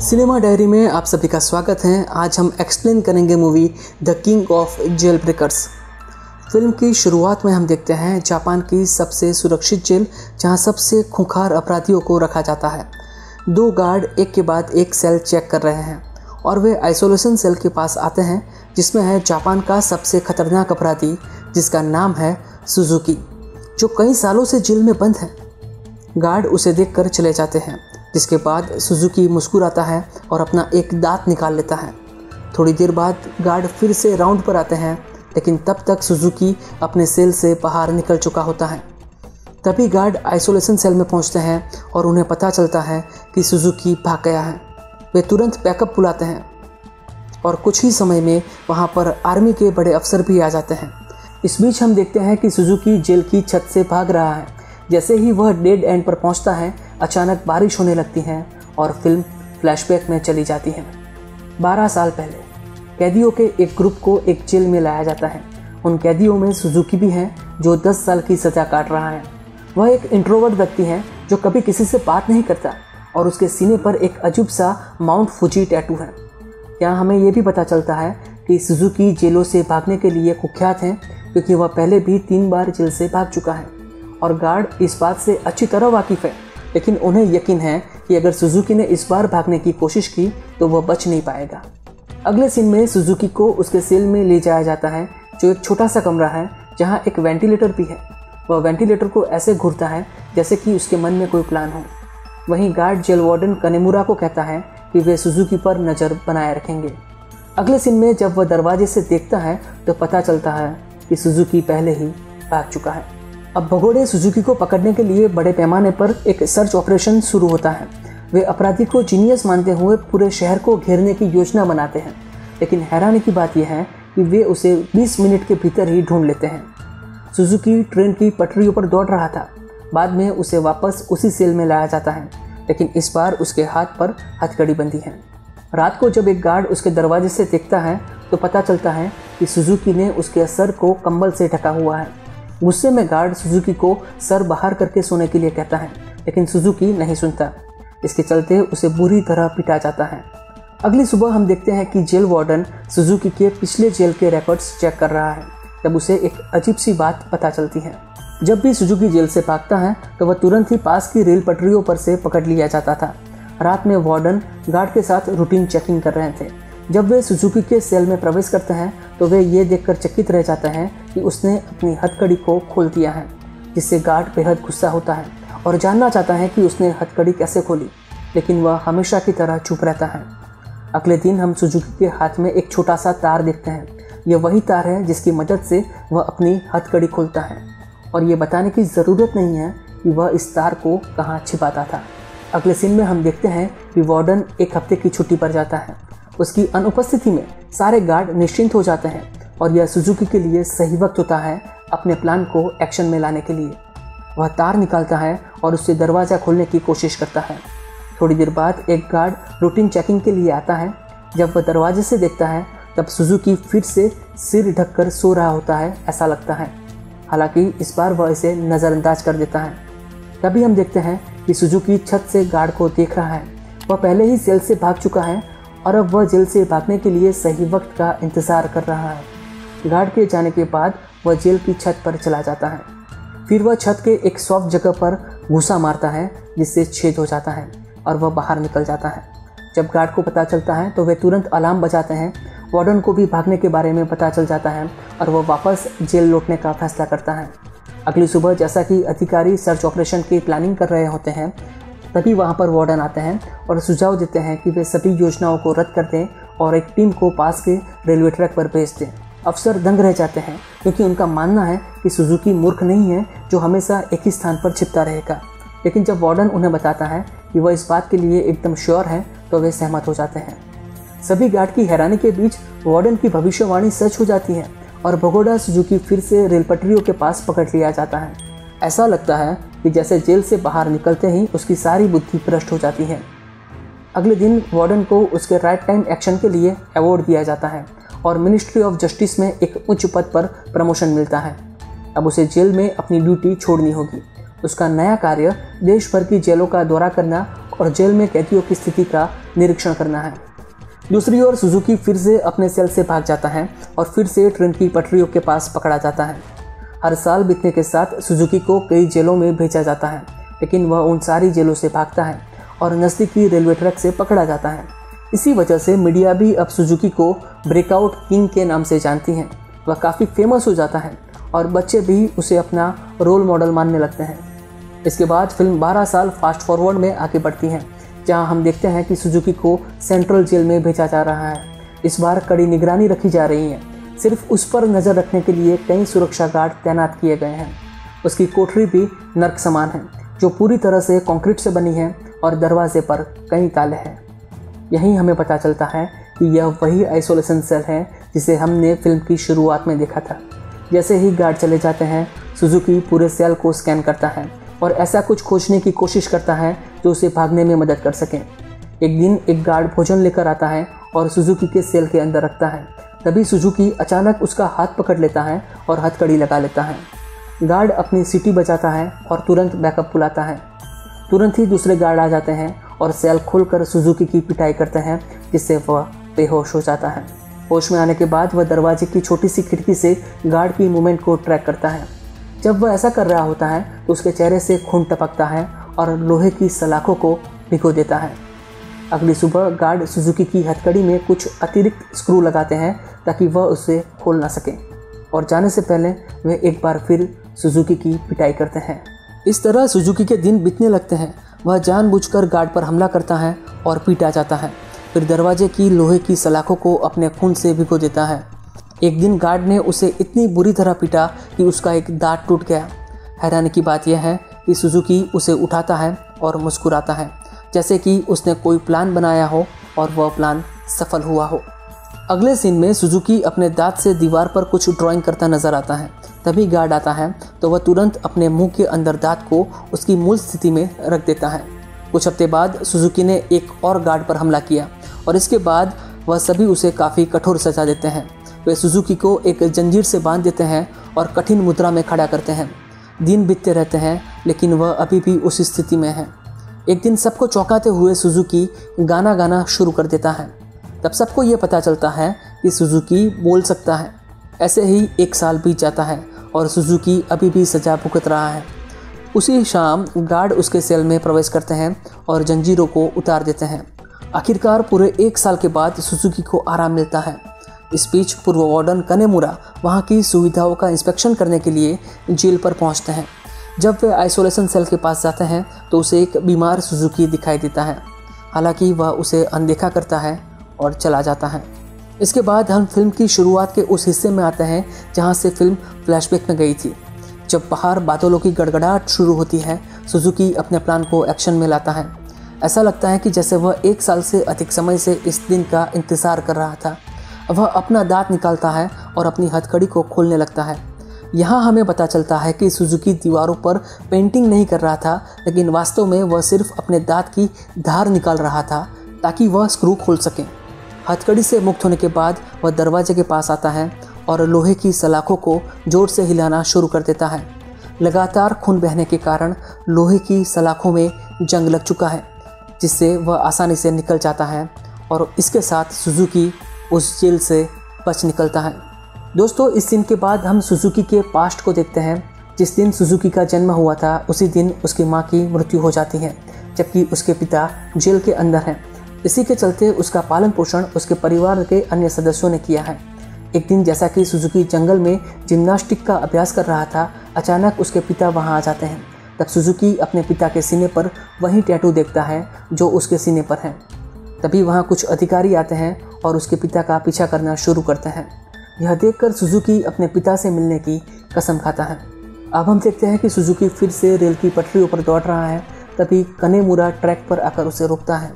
Cinema diary में आप सभी का स्वागत है। आज हम एक्सप्लेन करेंगे movie the king of jail breakers. Film की शुरुआत में हम देखते हैं जापान की सबसे सुरक्षित जेल, जहाँ सबसे खूंखार अपराधियों को रखा जाता है। दो गार्ड एक के बाद एक सेल चेक कर रहे हैं और वे आइसोलेशन सेल के पास आते हैं, जिसमें है जापान का सबसे खतरनाक अपराधी, जिसका नाम है सुजुकी, जो कई सालों से जेल में बंद है। गार्ड उसे देखकर चले जाते हैं। जिसके बाद सुजुकी मुस्कुराता है और अपना एक दांत निकाल लेता है। थोड़ी देर बाद गार्ड फिर से राउंड पर आते हैं, लेकिन तब तक सुजुकी अपने सेल से बाहर निकल चुका होता है। तभी गार्ड आइसोलेशन सेल में पहुँचते हैं और उन्हें पता चलता है कि सुजुकी भाग गया है। वे तुरंत बैकअप बुलाते हैं और कुछ ही समय में वहाँ पर आर्मी के बड़े अफसर भी आ जाते हैं। इस बीच हम देखते हैं कि सुजुकी जेल की छत से भाग रहा है। जैसे ही वह डेड एंड पर पहुँचता है अचानक बारिश होने लगती है और फ़िल्म फ्लैशबैक में चली जाती है। बारह साल पहले, कैदियों के एक ग्रुप को एक जेल में लाया जाता है। उन कैदियों में सुजुकी भी हैं, जो 10 साल की सज़ा काट रहा है। वह एक इंट्रोवर्ट व्यक्ति है, जो कभी किसी से बात नहीं करता और उसके सीने पर एक अजीब सा माउंट फुजी टैटू है। यहाँ हमें यह भी पता चलता है कि सुजुकी जेलों से भागने के लिए कुख्यात हैं, क्योंकि वह पहले भी तीन बार जेल से भाग चुका है। और गार्ड इस बात से अच्छी तरह वाकिफ़ है लेकिन उन्हें यकीन है कि अगर सुजुकी ने इस बार भागने की कोशिश की तो वह बच नहीं पाएगा। अगले सीन में सुजुकी को उसके सेल में ले जाया जाता है, जो एक छोटा सा कमरा है, जहाँ एक वेंटिलेटर भी है। वह वेंटिलेटर को ऐसे घूरता है, जैसे कि उसके मन में कोई प्लान हो। वहीं गार्ड जेल वार्डन कनेमुरा को कहता है कि वे सुजुकी पर नज़र बनाए रखेंगे। अगले सीन में जब वह दरवाजे से देखता है तो पता चलता है कि सुजुकी पहले ही भाग चुका है। अब भगोड़े सुजुकी को पकड़ने के लिए बड़े पैमाने पर एक सर्च ऑपरेशन शुरू होता है। वे अपराधी को जीनियस मानते हुए पूरे शहर को घेरने की योजना बनाते हैं। लेकिन हैरानी की बात यह है कि वे उसे 20 मिनट के भीतर ही ढूंढ लेते हैं। सुजुकी ट्रेन की पटरियों पर दौड़ रहा था। बाद में उसे वापस उसी सेल में लाया जाता है। लेकिन इस बार उसके हाथ पर हथकड़ी बंदी है। रात को जब एक गार्ड उसके दरवाजे से देखता है तो पता चलता है कि सुजुकी ने उसके सर को कंबल से ढका हुआ है। गुस्से में गार्ड सुजुकी को सर बाहर करके सोने के लिए कहता है, लेकिन सुजुकी नहीं सुनता। इसके चलते उसे बुरी तरह पिटा जाता है। अगली सुबह हम देखते हैं कि जेल वार्डन सुजुकी के पिछले जेल के रिकॉर्ड्स चेक कर रहा है तब उसे एक अजीब सी बात पता चलती है। जब भी सुजुकी जेल से भागता है तो वह तुरंत ही पास की रेल पटरियों पर से पकड़ लिया जाता था। रात में वार्डन गार्ड के साथ रूटीन चेकिंग कर रहे थे। जब वे सुजुकी के सेल में प्रवेश करते हैं तो वे ये देखकर चकित रह जाते हैं कि उसने अपनी हथकड़ी को खोल दिया है, जिससे गार्ड बेहद गुस्सा होता है और जानना चाहता है कि उसने हथकड़ी कैसे खोली, लेकिन वह हमेशा की तरह चुप रहता है। अगले दिन हम सुजुकी के हाथ में एक छोटा सा तार देखते हैं। यह वही तार है जिसकी मदद से वह अपनी हथकड़ी खोलता है। और ये बताने की ज़रूरत नहीं है कि वह इस तार को कहाँ छिपाता था। अगले सीन में हम देखते हैं कि वार्डन एक हफ़्ते की छुट्टी पर जाता है। उसकी अनुपस्थिति में सारे गार्ड निश्चिंत हो जाते हैं और यह सुजुकी के लिए सही वक्त होता है अपने प्लान को एक्शन में लाने के लिए। वह तार निकालता है और उससे दरवाज़ा खोलने की कोशिश करता है। थोड़ी देर बाद एक गार्ड रूटीन चेकिंग के लिए आता है। जब वह दरवाजे से देखता है, तब सुजुकी फिर से सिर ढककर सो रहा होता है, ऐसा लगता है। हालाँकि इस बार वह इसे नज़रअंदाज कर देता है। तभी हम देखते हैं कि सुजुकी छत से गार्ड को देख रहा है। वह पहले ही सेल से भाग चुका है और अब वह जेल से भागने के लिए सही वक्त का इंतज़ार कर रहा है। गार्ड के जाने के बाद वह जेल की छत पर चला जाता है। फिर वह छत के एक सॉफ्ट जगह पर घूसा मारता है, जिससे छेद हो जाता है और वह बाहर निकल जाता है। जब गार्ड को पता चलता है तो वे तुरंत अलार्म बजाते हैं। वार्डन को भी भागने के बारे में पता चल जाता है और वह वापस जेल लौटने का फैसला करता है। अगली सुबह जैसा कि अधिकारी सर्च ऑपरेशन की प्लानिंग कर रहे होते हैं तभी वहाँ पर वार्डन आते हैं और सुझाव देते हैं कि वे सभी योजनाओं को रद्द कर दें और एक टीम को पास के रेलवे ट्रैक पर भेज दें। अफसर दंग रह जाते हैं, क्योंकि उनका मानना है कि सुजुकी मूर्ख नहीं है जो हमेशा एक ही स्थान पर छिपता रहेगा। लेकिन जब वार्डन उन्हें बताता है कि वह इस बात के लिए एकदम श्योर है तो वे सहमत हो जाते हैं। सभी गार्ड की हैरानी के बीच वार्डन की भविष्यवाणी सच हो जाती है और भगोड़ा सुजुकी फिर से रेल पटरियों के पास पकड़ लिया जाता है। ऐसा लगता है कि जैसे जेल से बाहर निकलते ही उसकी सारी बुद्धि भ्रष्ट हो जाती है। अगले दिन वार्डन को उसके राइट टाइम एक्शन के लिए अवार्ड दिया जाता है और मिनिस्ट्री ऑफ़ जस्टिस में एक उच्च पद पर प्रमोशन मिलता है। अब उसे जेल में अपनी ड्यूटी छोड़नी होगी। उसका नया कार्य देश भर की जेलों का दौरा करना और जेल में कैदियों की स्थिति का निरीक्षण करना है। दूसरी ओर सुजुकी फिर से अपने सेल से भाग जाता है और फिर से ट्रेन की पटरियों के पास पकड़ा जाता है। हर साल बीतने के साथ सुजुकी को कई जेलों में भेजा जाता है, लेकिन वह उन सारी जेलों से भागता है और नज़दीकी रेलवे ट्रैक से पकड़ा जाता है। इसी वजह से मीडिया भी अब सुजुकी को ब्रेकआउट किंग के नाम से जानती हैं। वह काफ़ी फ़ेमस हो जाता है और बच्चे भी उसे अपना रोल मॉडल मानने लगते हैं। इसके बाद फ़िल्म 12 साल फास्ट फॉरवर्ड में आगे बढ़ती है, जहाँ हम देखते हैं कि सुजुकी को सेंट्रल जेल में भेजा जा रहा है। इस बार कड़ी निगरानी रखी जा रही है। सिर्फ़ उस पर नज़र रखने के लिए कई सुरक्षा गार्ड तैनात किए गए हैं। उसकी कोठरी भी नर्क समान है, जो पूरी तरह से कंक्रीट से बनी है और दरवाजे पर कई ताले हैं। यही हमें पता चलता है कि यह वही आइसोलेशन सेल है, जिसे हमने फ़िल्म की शुरुआत में देखा था। जैसे ही गार्ड चले जाते हैं, सुजुकी पूरे सेल को स्कैन करता है और ऐसा कुछ खोजने की कोशिश करता है जो उसे भागने में मदद कर सके। एक दिन एक गार्ड भोजन लेकर आता है और सुजुकी के सेल के अंदर रखता है। तभी सुजुकी अचानक उसका हाथ पकड़ लेता है और हथकड़ी लगा लेता है। गार्ड अपनी सीटी बचाता है और तुरंत बैकअप बुलाता है। तुरंत ही दूसरे गार्ड आ जाते हैं और सेल खोलकर सुजुकी की पिटाई करते हैं, जिससे वह बेहोश हो जाता है। होश में आने के बाद वह दरवाजे की छोटी सी खिड़की से गार्ड की मूवमेंट को ट्रैक करता है। जब वह ऐसा कर रहा होता है तो उसके चेहरे से खून टपकता है और लोहे की सलाखों को भिगो देता है। अगली सुबह गार्ड सुजुकी की हथकड़ी में कुछ अतिरिक्त स्क्रू लगाते हैं ताकि वह उसे खोल ना सकें। और जाने से पहले वे एक बार फिर सुजुकी की पिटाई करते हैं। इस तरह सुजुकी के दिन बीतने लगते हैं। वह जानबूझकर गार्ड पर हमला करता है और पीटा जाता है। फिर दरवाजे की लोहे की सलाखों को अपने खून से भिगो देता है। एक दिन गार्ड ने उसे इतनी बुरी तरह पीटा कि उसका एक दांत टूट गया। हैरानी की बात यह है कि सुजुकी उसे उठाता है और मुस्कुराता है। जैसे कि उसने कोई प्लान बनाया हो और वह प्लान सफल हुआ हो। अगले सीन में सुजुकी अपने दांत से दीवार पर कुछ ड्राइंग करता नज़र आता है। तभी गार्ड आता है तो वह तुरंत अपने मुँह के अंदर दांत को उसकी मूल स्थिति में रख देता है। कुछ हफ़्ते बाद सुजुकी ने एक और गार्ड पर हमला किया और इसके बाद वह सभी उसे काफ़ी कठोर सजा देते हैं। वे सुजुकी को एक जंजीर से बाँध देते हैं और कठिन मुद्रा में खड़ा करते हैं। दिन बीतते रहते हैं, लेकिन वह अभी भी उस स्थिति में है। एक दिन सबको चौंकाते हुए सुजुकी गाना गाना शुरू कर देता है। तब सबको ये पता चलता है कि सुजुकी बोल सकता है। ऐसे ही एक साल बीत जाता है और सुजुकी अभी भी सजा भुगत रहा है। उसी शाम गार्ड उसके सेल में प्रवेश करते हैं और जंजीरों को उतार देते हैं। आखिरकार पूरे एक साल के बाद सुजुकी को आराम मिलता है। इस बीच पूर्व वार्डन कनेमुरा वहाँ की सुविधाओं का इंस्पेक्शन करने के लिए जेल पर पहुँचते हैं। जब वे आइसोलेशन सेल के पास जाते हैं तो उसे एक बीमार सुजुकी दिखाई देता है। हालाँकि वह उसे अनदेखा करता है और चला जाता है। इसके बाद हम फ़िल्म की शुरुआत के उस हिस्से में आते हैं, जहाँ से फ़िल्म फ्लैशबैक में गई थी। जब बाहर बादलों की गड़गड़ाहट शुरू होती है, सुजुकी अपने प्लान को एक्शन में लाता है। ऐसा लगता है कि जैसे वह एक साल से अधिक समय से इस दिन का इंतज़ार कर रहा था। वह अपना दांत निकालता है और अपनी हथकड़ी को खोलने लगता है। यहाँ हमें पता चलता है कि सुजुकी दीवारों पर पेंटिंग नहीं कर रहा था, लेकिन वास्तव में वह सिर्फ़ अपने दांत की धार निकाल रहा था ताकि वह स्क्रू खोल सके। हथकड़ी से मुक्त होने के बाद वह दरवाजे के पास आता है और लोहे की सलाखों को ज़ोर से हिलाना शुरू कर देता है। लगातार खून बहने के कारण लोहे की सलाखों में जंग लग चुका है, जिससे वह आसानी से निकल जाता है और इसके साथ सुजुकी उस जेल से बच निकलता है। दोस्तों, इस दिन के बाद हम सुजुकी के पास्ट को देखते हैं। जिस दिन सुजुकी का जन्म हुआ था, उसी दिन उसकी माँ की मृत्यु हो जाती है, जबकि उसके पिता जेल के अंदर हैं। इसी के चलते उसका पालन पोषण उसके परिवार के अन्य सदस्यों ने किया है। एक दिन जैसा कि सुजुकी जंगल में जिम्नास्टिक का अभ्यास कर रहा था, अचानक उसके पिता वहाँ आ जाते हैं। तब सुजुकी अपने पिता के सीने पर वही टैटू देखता है, जो उसके सीने पर है। तभी वहाँ कुछ अधिकारी आते हैं और उसके पिता का पीछा करना शुरू करते हैं। यह देखकर सुजुकी अपने पिता से मिलने की कसम खाता है। अब हम देखते हैं कि सुजुकी फिर से रेल की पटरियों पर दौड़ रहा है, तभी कनेमुरा ट्रैक पर आकर उसे रोकता है।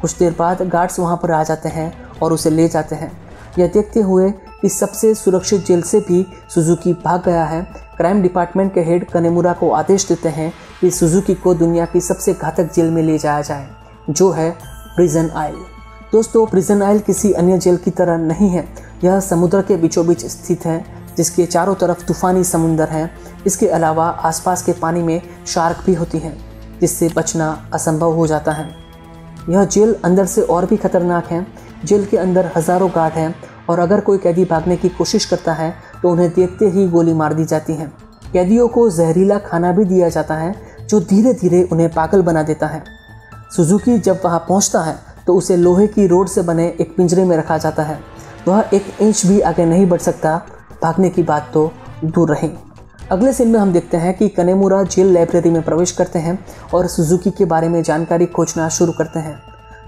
कुछ देर बाद गार्ड्स वहाँ पर आ जाते हैं और उसे ले जाते हैं। यह देखते हुए कि सबसे सुरक्षित जेल से भी सुजुकी भाग गया है। क्राइम डिपार्टमेंट के हेड कनेमुरा को आदेश देते हैं कि सुजुकी को दुनिया की सबसे घातक जेल में ले जाया जाए, जो है प्रिजन आइल। दोस्तों, प्रिजन आइल किसी अन्य जेल की तरह नहीं है। यह समुद्र के बीचों बीच स्थित है, जिसके चारों तरफ़ तूफानी समुंदर है। इसके अलावा आसपास के पानी में शार्क भी होती हैं, जिससे बचना असंभव हो जाता है। यह जेल अंदर से और भी खतरनाक है। जेल के अंदर हज़ारों गार्ड हैं और अगर कोई कैदी भागने की कोशिश करता है तो उन्हें देखते ही गोली मार दी जाती है। कैदियों को जहरीला खाना भी दिया जाता है, जो धीरे धीरे उन्हें पागल बना देता है। सुजुकी जब वहाँ पहुँचता है तो उसे लोहे की रोड से बने एक पिंजरे में रखा जाता है। वह एक इंच भी आगे नहीं बढ़ सकता। भागने की बात तो दूर रही। अगले सीन में हम देखते हैं कि कनेमुरा जेल लाइब्रेरी में प्रवेश करते हैं और सुजुकी के बारे में जानकारी खोजना शुरू करते हैं।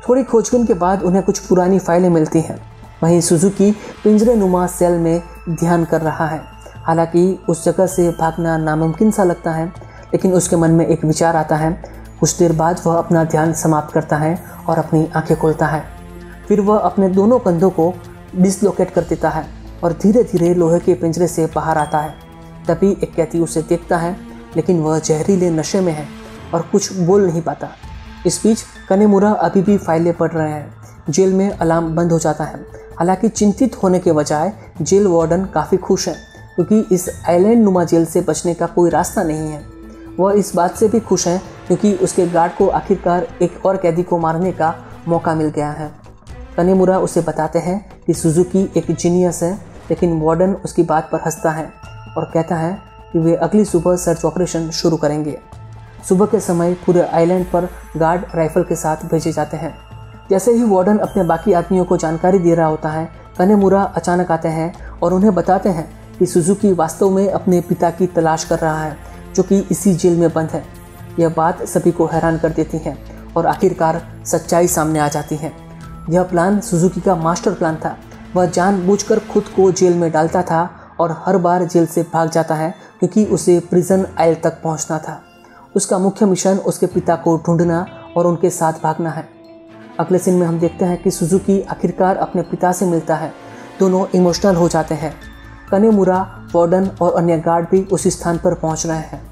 थोड़ी खोजबीन के बाद उन्हें कुछ पुरानी फाइलें मिलती हैं। वहीं सुजुकी पिंजरे नुमा सेल में ध्यान कर रहा है। हालाँकि उस जगह से भागना नामुमकिन सा लगता है, लेकिन उसके मन में एक विचार आता है। कुछ देर बाद वह अपना ध्यान समाप्त करता है और अपनी आँखें खोलता है। फिर वह अपने दोनों कंधों को डिसलोकेट कर देता है और धीरे धीरे लोहे के पिंजरे से बाहर आता है। तभी एक कैदी उसे देखता है, लेकिन वह जहरीले नशे में है और कुछ बोल नहीं पाता। इस बीच कनेमुरा अभी भी फाइलें पढ़ रहे हैं। जेल में अलार्म बंद हो जाता है। हालाँकि चिंतित होने के बजाय जेल वार्डन काफ़ी खुश है, क्योंकि इस आइलैंड नुमा जेल से बचने का कोई रास्ता नहीं है। वह इस बात से भी खुश हैं, क्योंकि उसके गार्ड को आखिरकार एक और कैदी को मारने का मौका मिल गया है। कनेमुरा उसे बताते हैं कि सुजुकी एक जीनियस है, लेकिन वार्डन उसकी बात पर हंसता है और कहता है कि वे अगली सुबह सर्च ऑपरेशन शुरू करेंगे। सुबह के समय पूरे आइलैंड पर गार्ड राइफल के साथ भेजे जाते हैं। जैसे ही वार्डन अपने बाकी आदमियों को जानकारी दे रहा होता है कनेमुरा अचानक आते हैं और उन्हें बताते हैं कि सुजुकी वास्तव में अपने पिता की तलाश कर रहा है, जो कि इसी जेल में बंद है। यह बात सभी को हैरान कर देती है और आखिरकार सच्चाई सामने आ जाती है। यह प्लान सुजुकी का मास्टर प्लान था। वह जानबूझकर खुद को जेल में डालता था और हर बार जेल से भाग जाता है क्योंकि उसे प्रिजन आयल तक पहुँचना था। उसका मुख्य मिशन उसके पिता को ढूंढना और उनके साथ भागना है। अगले सीन में हम देखते हैं कि सुजुकी आखिरकार अपने पिता से मिलता है। दोनों इमोशनल हो जाते हैं। कनेमुरा, वार्डन और अन्य गार्ड भी उसी स्थान पर पहुँच रहे हैं।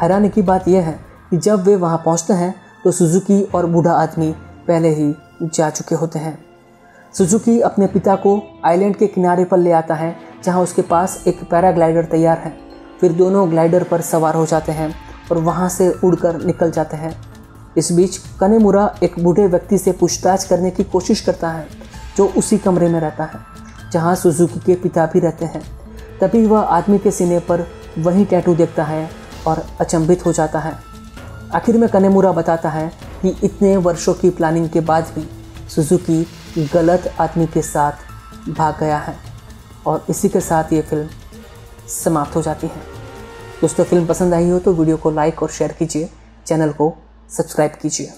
हैरानी की बात यह है कि जब वे वहाँ पहुँचते हैं तो सुजुकी और बूढ़ा आदमी पहले ही जा चुके होते हैं। सुजुकी अपने पिता को आइलैंड के किनारे पर ले आता है, जहाँ उसके पास एक पैराग्लाइडर तैयार है। फिर दोनों ग्लाइडर पर सवार हो जाते हैं और वहाँ से उड़कर निकल जाते हैं। इस बीच कनेमुरा एक बूढ़े व्यक्ति से पूछताछ करने की कोशिश करता है, जो उसी कमरे में रहता है, जहाँ सुजुकी के पिता भी रहते हैं। तभी वह आदमी के सीने पर वही टैटू देखता है और अचंभित हो जाता है। आखिर में कनेमुरा बताता है कि इतने वर्षों की प्लानिंग के बाद भी सुजुकी गलत आदमी के साथ भाग गया है। और इसी के साथ ये फ़िल्म समाप्त हो जाती है। दोस्तों फ़िल्म पसंद आई हो तो वीडियो को लाइक और शेयर कीजिए। चैनल को सब्सक्राइब कीजिए।